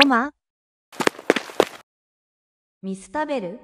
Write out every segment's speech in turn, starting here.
コマミスタベル。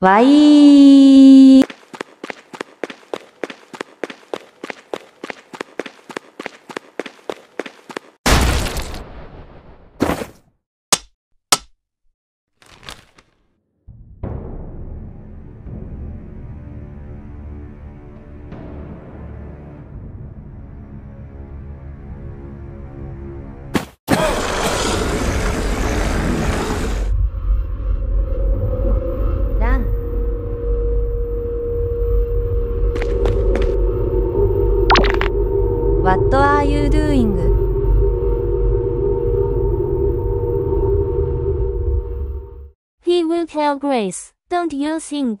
ワイー What are you doing? He will tell Grace, don't you think?